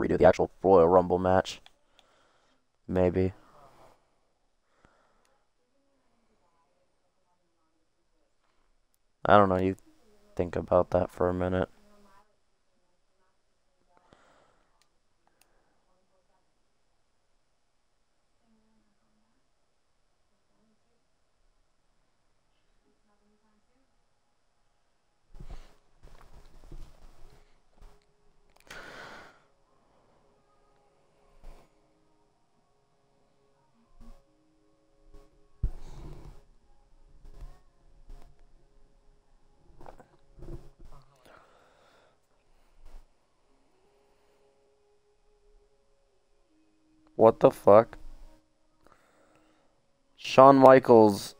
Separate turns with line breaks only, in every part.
redo the actual Royal Rumble match. Maybe. I don't know. You think about that for a minute. What the fuck? Shawn Michaels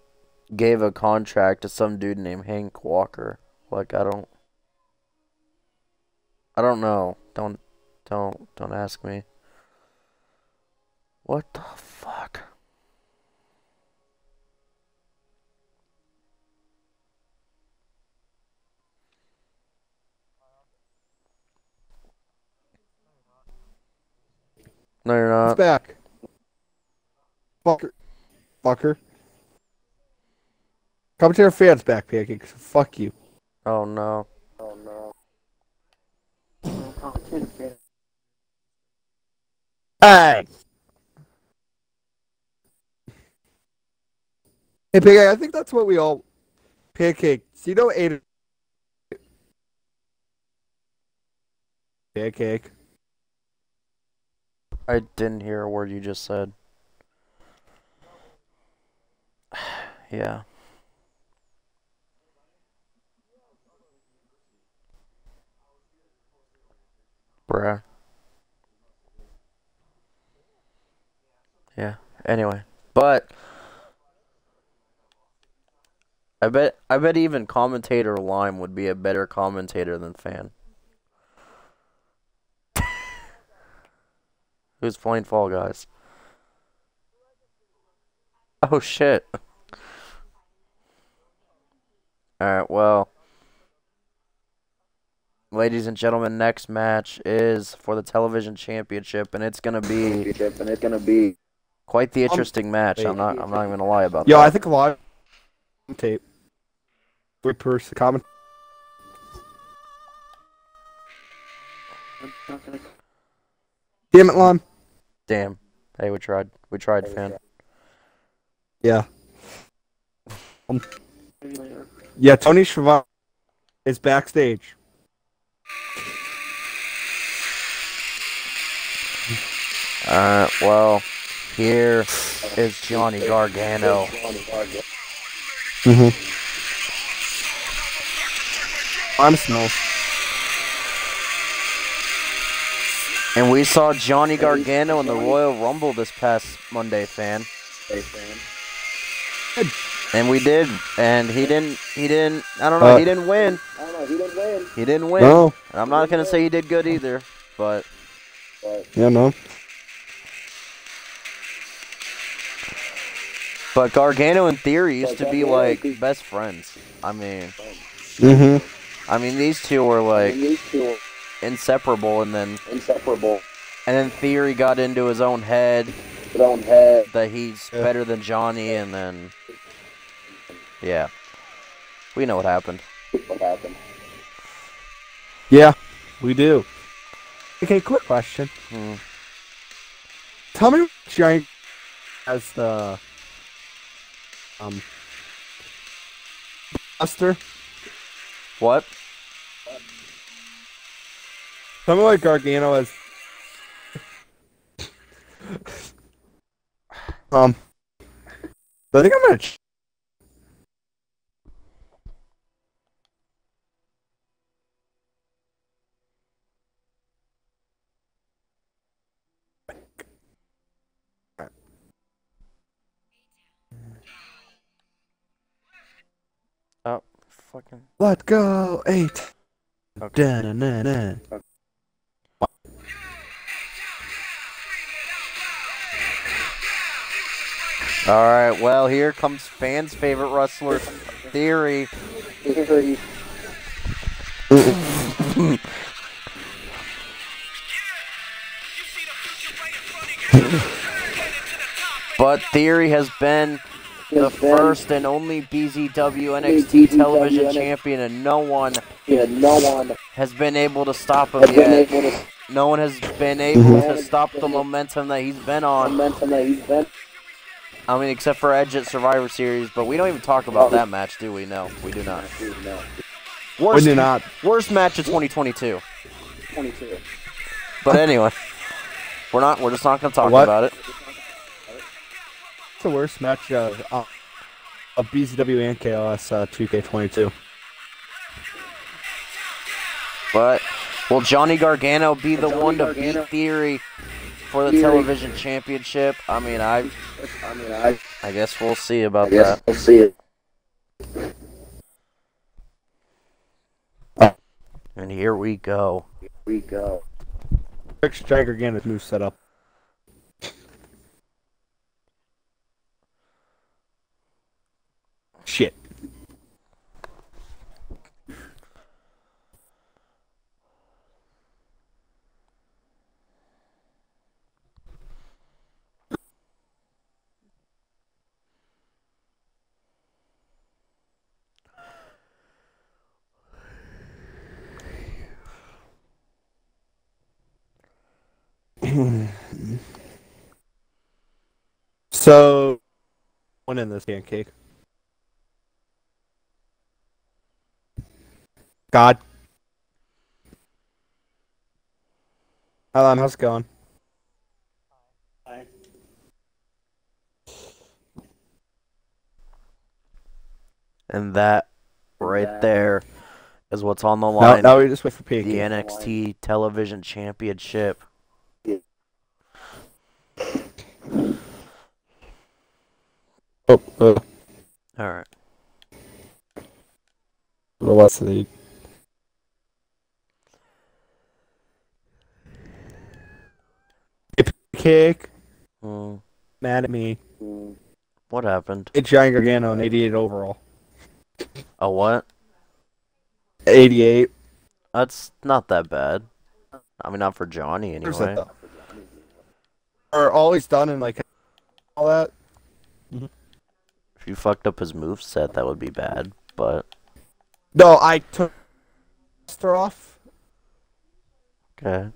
gave a contract to some dude named Hank Walker. Like I don't I don't know. Don't don't don't ask me. What the fuck? No, you're
It's
not.
back. Fucker. Fucker. Commentator fans back, Pancake. Fuck you.
Oh no. Oh no.
Hey! Hey, Pancake, I think that's what we all. Pancake, you know Aiden. Pancake.
I didn't hear a word you just said. yeah. Bruh. Yeah. Anyway, but I bet I bet even commentator Lime would be a better commentator than fan. Who's playing Fall Guys? Oh shit. Alright, well. Ladies and gentlemen, next match is for the television championship and it's gonna be
and it's gonna be
quite the um, interesting match. I'm not I'm not even gonna lie about
Yo,
that.
I think a lot of tape. Wait, purse the comment. Damn it, Lon.
Damn. Hey, we tried. We tried, fan.
Yeah. Um, yeah, Tony Schiavone is backstage.
Alright, well, here is Johnny Gargano.
Mm-hmm. I'm smells.
And we saw Johnny Gargano in the Royal Rumble this past Monday, fan. And we did, and he didn't. He didn't. I don't know.
Uh,
he didn't win.
I don't know, he didn't win.
He didn't win.
No.
And I'm not gonna say he did good either, but
Yeah, no.
but Gargano in theory used to be like best friends. I mean,
Mm-hmm.
I mean these two were like
These two are
inseparable, and then
inseparable.
and then Theory got into his own head
His own head.
that he's
Yeah.
better than Johnny, and then yeah, we know what happened.
What happened?
Yeah, we do. Okay, quick question.
Hmm.
Tell me what giant as the um Buster.
What?
Tell me what Gargano is. um, I think I'm gonna. Ch-
Oh, fucking.
Let go eight.
Okay.
Da-na-na-na.
All right. Well, here comes fans' favorite wrestler, Theory.
Theory.
But Theory has been the first and only BZW NXT television champion, and no one
Yeah, no one
has been able to stop him yet. No one has been able to stop the momentum that he's been on.
momentum that he's been.
I mean, except for Edge at Survivor Series, but we don't even talk about that match, do we? No, we do not.
No,
We
Worst,
do not.
worst match of 2022.
22.
But anyway, we're not. We're just not gonna talk
What?
about it.
It's the worst match of, uh, of BCW and KOS uh, 2K22.
But will Johnny Gargano be the
Johnny
one to
Gargano.
beat Theory for the television championship? I mean, I
I mean, I,
I guess we'll see
I
about
guess
that.
we'll see it.
And here we go.
We go.
Quick Giant Gargano's move set up. Shit. So, one in this pancake. God. Alan, how's it going?
And that right
that-
there is what's on the
Now,
line.
now we just wait for
the
pancake.
NXT television championship.
Oh, uh,
All right.
the less the Cake,
Hmm.
mad at me.
Mm,
What happened?
It's Giant Gargano, an 88 overall.
A what?
88.
That's not that bad. I mean, not for Johnny
Where's that
anyway.
though? Or all he's done and like all that.
You fucked up his move set, that would be bad. But
No, I took her off,
okay.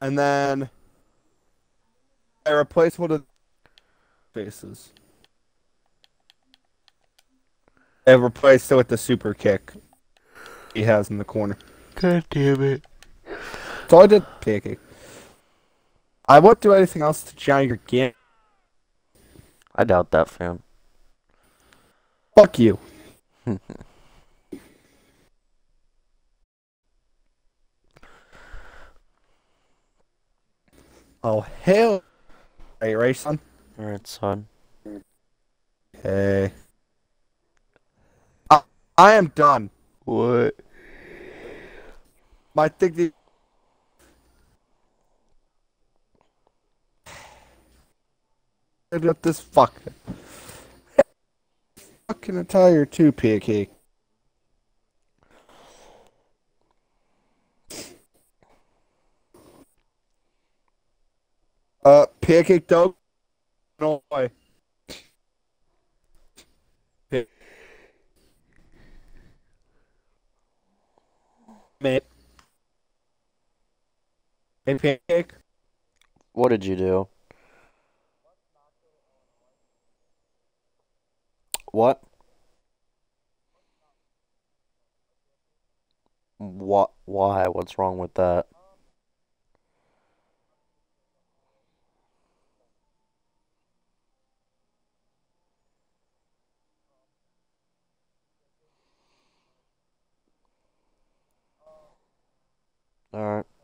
and then I replaced one of the faces. I replaced it with the super kick he has in the corner.
God damn it.
So I did pancake. I won't do anything else to Johnny Gargano.
I doubt that, fam.
Fuck you. oh hell! Are you ready, son?
All right, son.
Hey. I, I am done.
What?
My thing. Look at this fucking fucking attire too, pancake. Uh, pancake dog. No way. Pa- Mate. Hey, pancake.
What did you do? What? What? Why? What's wrong with that? Alright. Hmm?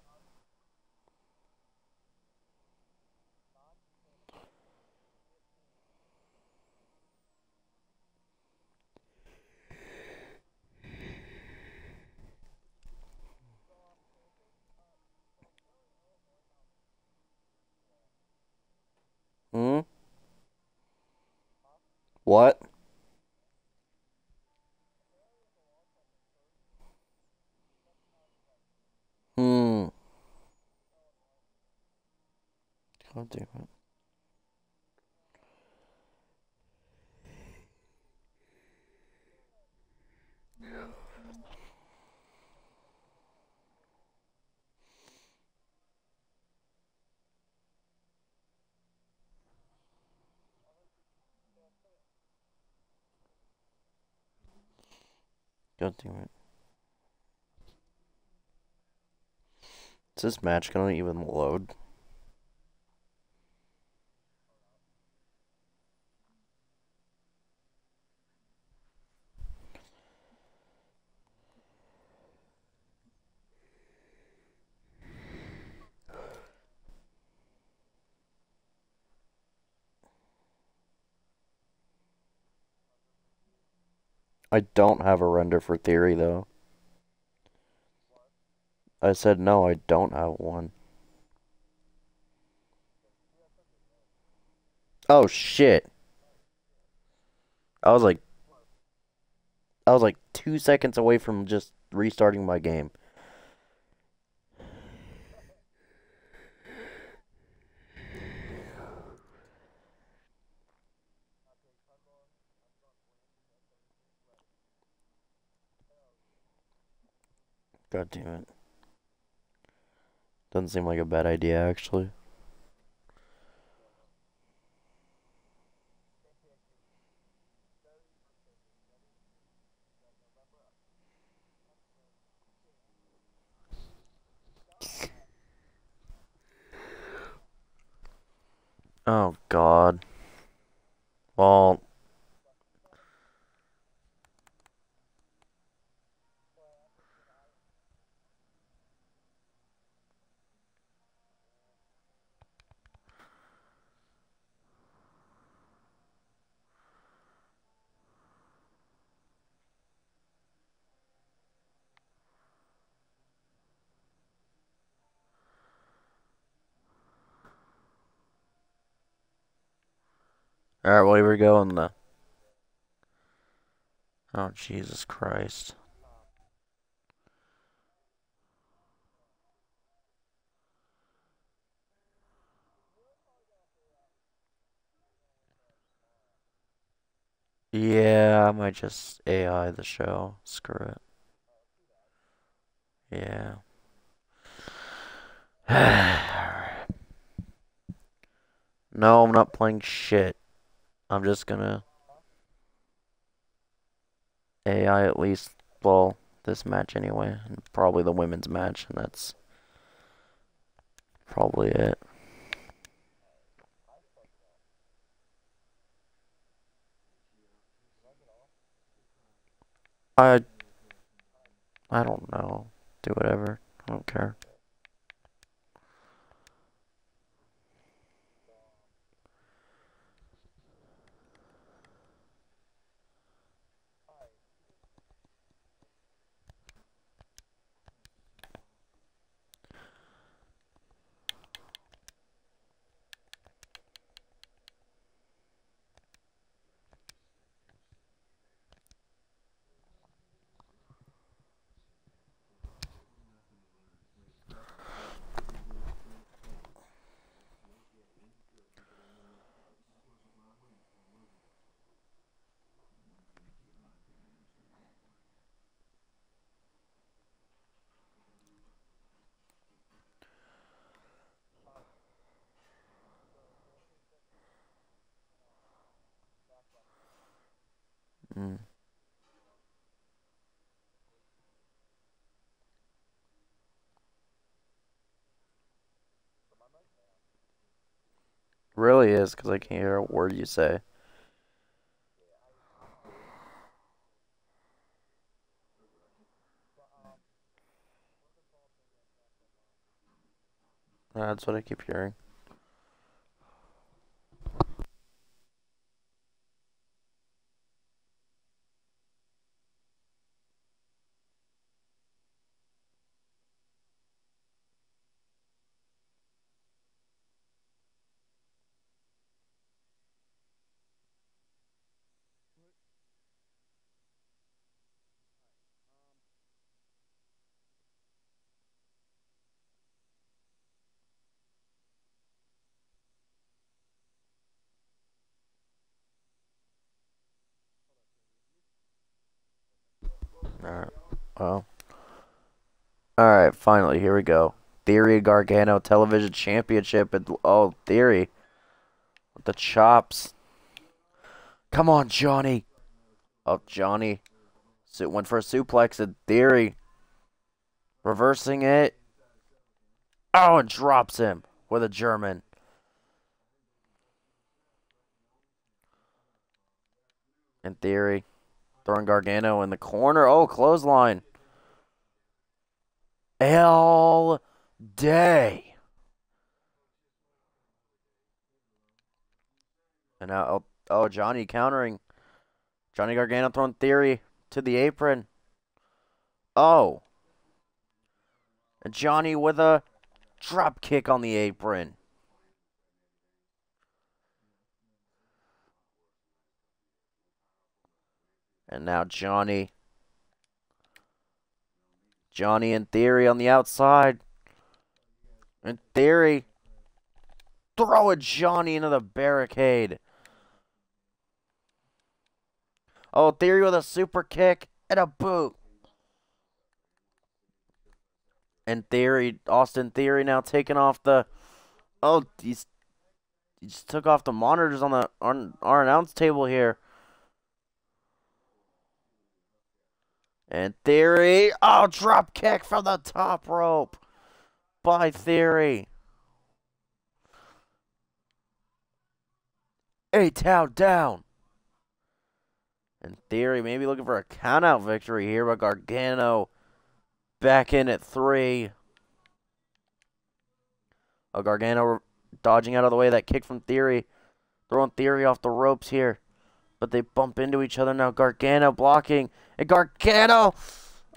What? Hmm. God damn it. God damn it. Is this match gonna even load? I don't have a render for theory though. I said no, I don't have one. Oh shit. I was like I was like 2 seconds away from just restarting my game. God damn it. Doesn't seem like a bad idea actually. Oh god. Well, Alright, well, here we go on the. Oh, Jesus Christ. Yeah, I might just AI the show. Screw it. Yeah. No, I'm not playing shit. I'm just gonna AI at least, well, this match anyway, and probably the women's match, and that's probably it. I I don't know. Do whatever. I don't care. Mm. Really is, because I can't hear a word you say. That's what I keep hearing. Alright. Well. Alright, finally, here we go. Theory Gargano Television Championship. And, oh, Theory. With the chops. Come on, Johnny. Oh, Johnny. So went for a suplex in Theory. Reversing it. Oh, and drops him with a German. In Theory. Throwing Gargano in the corner. Oh, clothesline. All day. And now, oh, oh, Johnny countering. Johnny Gargano throwing Theory to the apron. Oh. And Johnny with a drop kick on the apron. And now Johnny. Johnny in theory on the outside. In theory. Throw a Johnny into the barricade. Oh, Theory with a super kick and a boot. And Theory, Austin Theory now taking off the. Oh, he's he just took off the monitors on the on our announce table here. And Theory, oh, drop kick from the top rope by Theory. A town down. In theory, maybe looking for a countout victory here, but Gargano back in at three. Oh, Gargano dodging out of the way that kick from Theory. Throwing Theory off the ropes here. But they bump into each other now. Gargano blocking. And Gargano.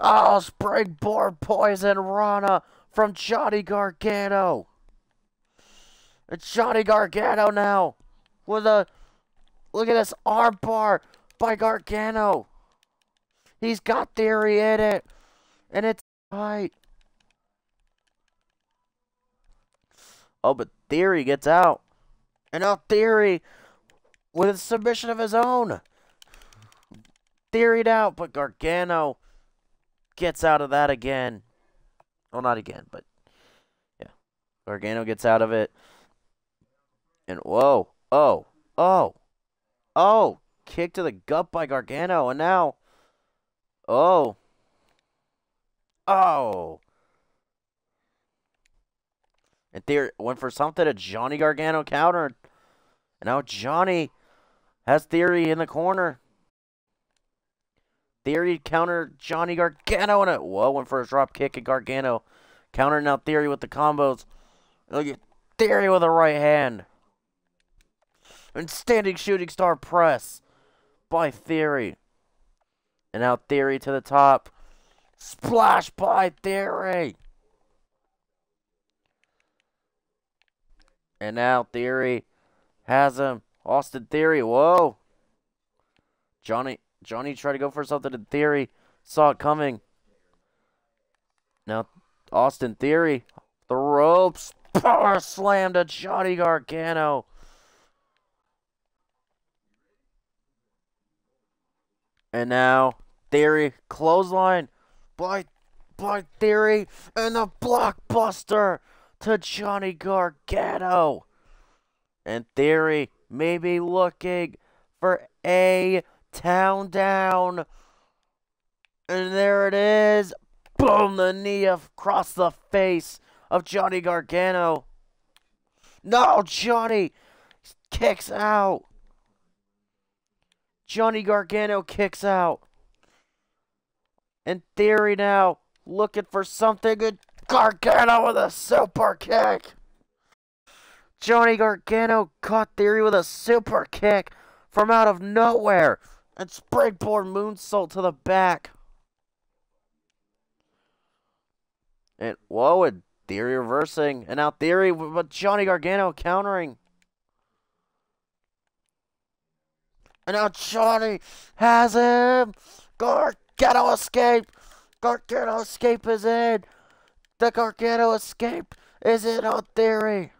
Oh, springboard poison Rana from Johnny Gargano. It's Johnny Gargano now. With a. Look at this armbar by Gargano. He's got Theory in it. And it's tight. Oh, but Theory gets out. And now Theory with a submission of his own. Theoried out, but Gargano gets out of that again. Well, not again, but yeah. Gargano gets out of it. And whoa, oh, oh, oh, kick to the gut by Gargano, and now, oh, oh. And Theory went for something to Johnny Gargano countered. And now Johnny has Theory in the corner. Theory counter Johnny Gargano and it. Whoa, went for a drop kick at Gargano. Counter now Theory with the combos. Look at Theory with a right hand. And standing shooting star press by Theory. And now Theory to the top. Splash by Theory. And now Theory has him. Austin Theory, whoa. Johnny Johnny tried to go for something in Theory. Saw it coming. Now Austin Theory. The ropes. Power slam to Johnny Gargano. And now Theory clothesline by by Theory and the blockbuster to Johnny Gargano. And Theory may be looking for a town down. And there it is. Boom, the knee across the face of Johnny Gargano. No, Johnny kicks out. Johnny Gargano kicks out. In theory now, looking for something. And Gargano with a super kick. Johnny Gargano caught Theory with a super kick from out of nowhere and springboard moonsault to the back. And whoa, and Theory reversing, and now Theory, but Johnny Gargano countering. And now Johnny has him. Gargano escape. Gargano escape is in. The Gargano escape is in on Theory.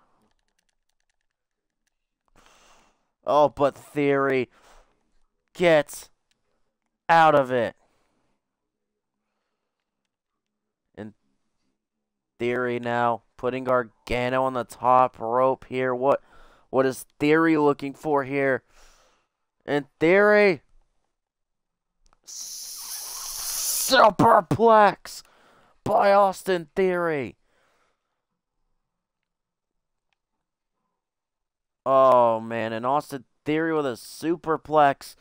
Oh, but Theory gets out of it. And Theory now putting Gargano on the top rope here. What what is Theory looking for here? And Theory superplex by Austin Theory. Oh man, and Austin Theory with a superplex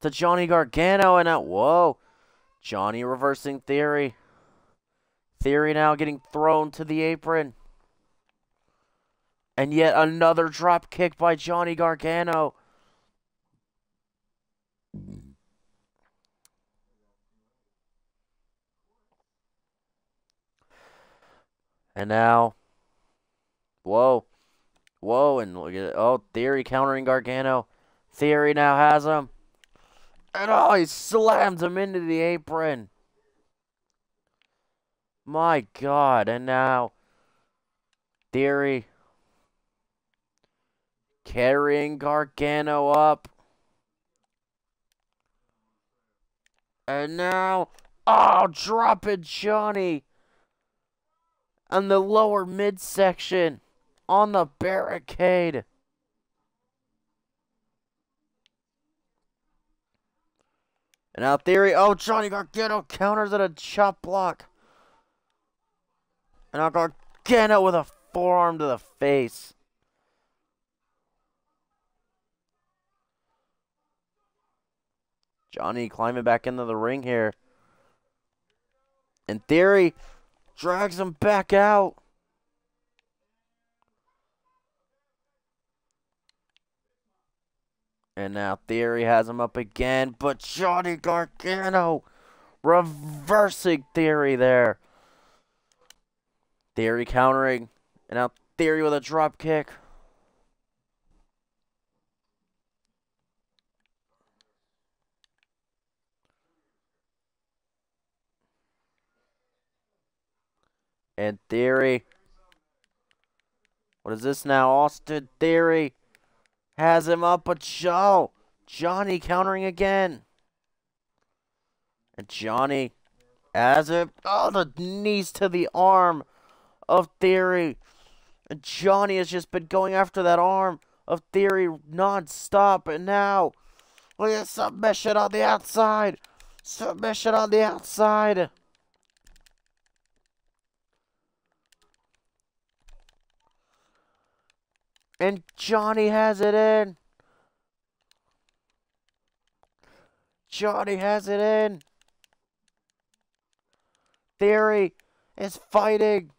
to Johnny Gargano and out. Whoa, Johnny reversing Theory. Theory now getting thrown to the apron. And yet another drop kick by Johnny Gargano. And now, whoa, whoa, and look at it. Oh, Theory countering Gargano. Theory now has him. And oh, he slams him into the apron. My God. And now, Theory carrying Gargano up. And now, oh, drop it, Johnny. On the lower midsection on the barricade. And now Theory, oh, Johnny Gargano counters at a chop block. And now Gargano with a forearm to the face. Johnny climbing back into the ring here. And Theory drags him back out. And now Theory has him up again, but Johnny Gargano reversing Theory there. Theory countering, and now Theory with a drop kick. And Theory. What is this now? Austin Theory has him up, but Joe. Johnny countering again. And Johnny has it. Oh, the knees to the arm of Theory. And Johnny has just been going after that arm of Theory non-stop. And now, look at submission on the outside. Submission on the outside. And Johnny has it in. Johnny has it in. Theory is fighting.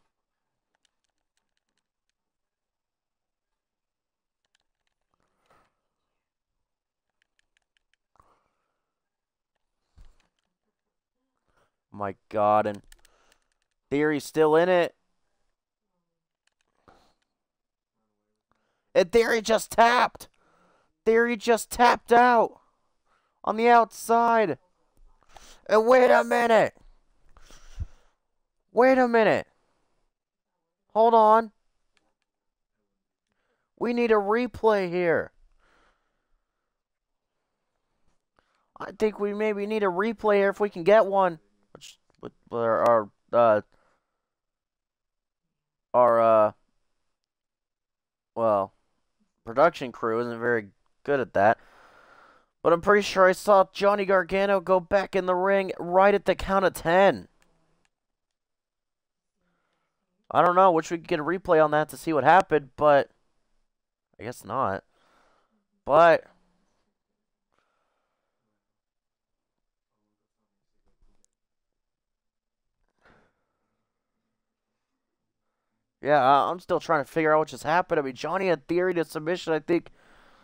My God, and Theory's still in it. And Theory just tapped. Theory just tapped out on the outside. And wait a minute. Wait a minute. Hold on. We need a replay here. I think we maybe need a replay here if we can get one. Which, with our, our uh, our uh, well, production crew isn't very good at that. But I'm pretty sure I saw Johnny Gargano go back in the ring right at the count of 10. I don't know. Wish we could get a replay on that to see what happened, but I guess not. But Yeah, I'm still trying to figure out what just happened. I mean, Johnny had Theory to submission, I think.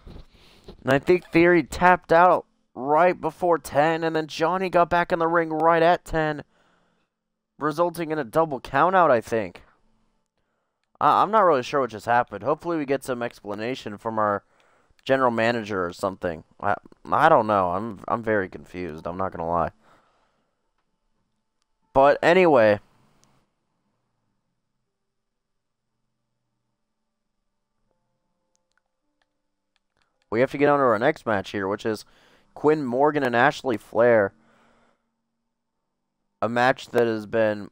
And I think Theory tapped out right before 10, and then Johnny got back in the ring right at 10, resulting in a double countout, I think. I I'm not really sure what just happened. Hopefully we get some explanation from our general manager or something. I, I don't know. I'm, I'm very confused. I'm not going to lie. But anyway... we have to get on to our next match here, which is Quinn Morgan and Ashley Flair. A match that has been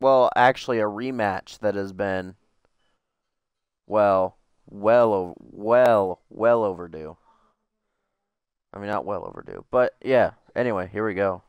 well, actually, a rematch that has been, well, well, well, well overdue. I mean, not well overdue, but yeah. Anyway, here we go.